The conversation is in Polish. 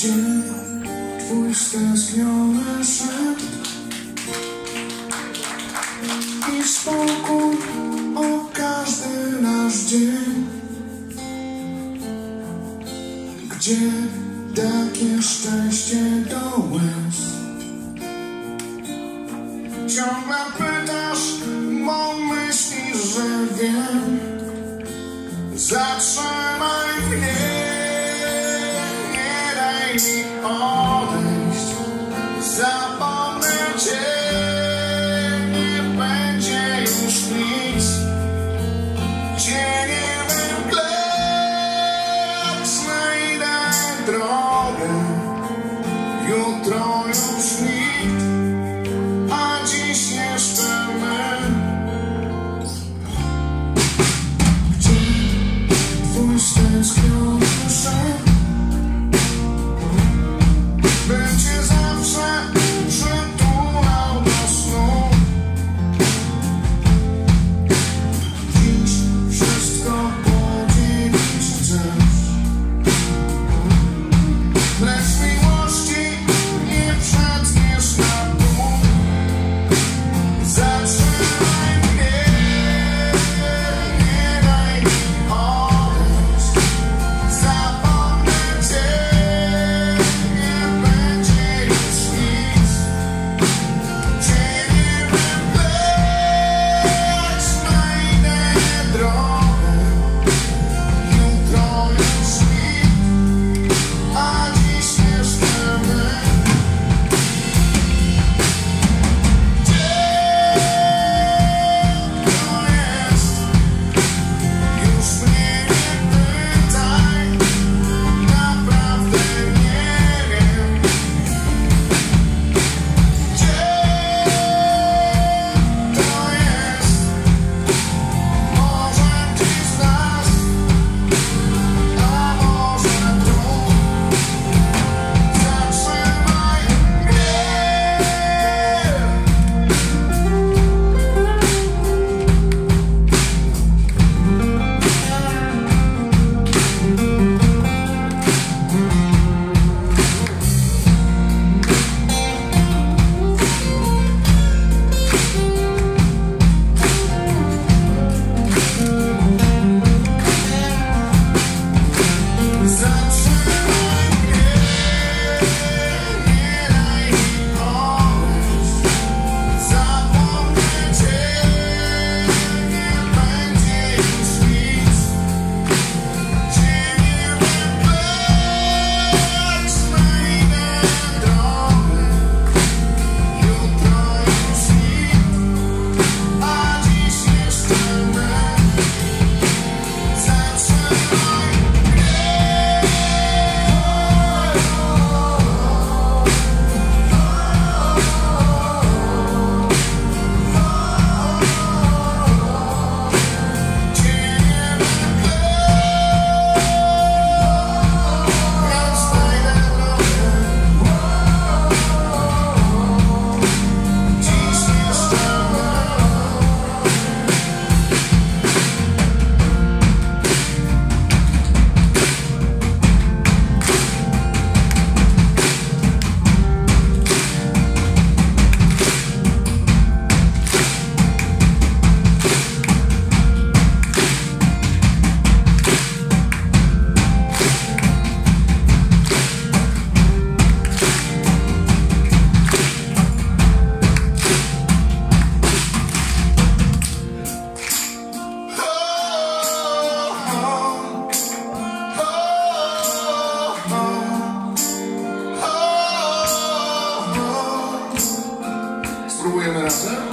Gdzie twój stęskniony szyb I spokój o każdy nasz dzień. Gdzie takie szczęście do łez? Ciągle pytasz, bo myślisz, że wiem. Zatrzymaj coração